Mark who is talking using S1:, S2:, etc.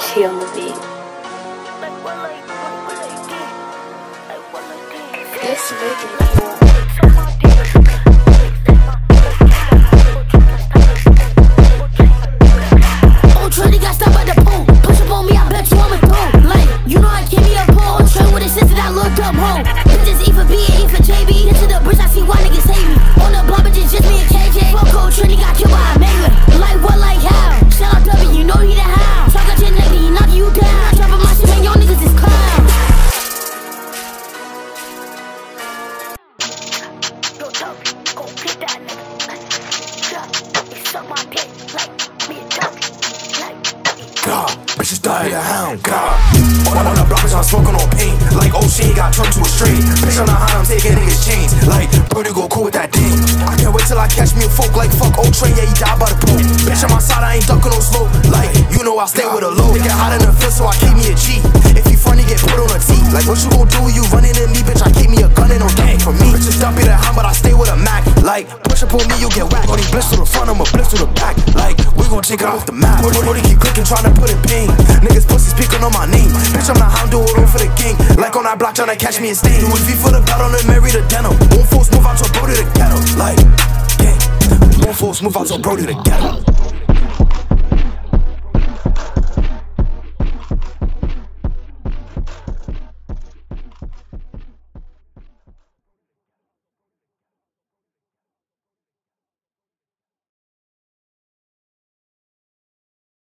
S1: She the beat. This making you
S2: Trinity got stopped by the pool. Push up on me, I bet you I'm a throw. Like, you know I give
S3: God, bitches die a hound, God. On, on the block, bitch, I'm smoking on pain. Like, oh shit, he got turned to a straight. Bitch, on the high, I'm taking niggas chains. Like, Brody go cool with that ding. I can't wait till I catch me a folk. Like, fuck, old train, yeah, he died by the pool. Bitch, on my side, I ain't ducking no smoke. Like, you know I stay with a low. It get hot in the field, so I keep me a G. If you funny, get put on a T. Like, what you gon' do? You running in me, bitch, I keep me a gun and no gang for me. Bitches dump me the hound, but I stay. Like, push up on me, you get whacked. Brody blitz to the front, I'ma blitz to the back. Like, we gon' take it off the map. Brody, Brody keep clicking, tryna put it ping. Niggas pussy speaking on my name. Bitch, I'm the hound, do it for the king. Like on that block, tryna catch me and stain. Louis V for the on the Mary the denim. Won't force move out to bro to the ghetto. Like, yeah. Won't force move out to bro to the ghetto.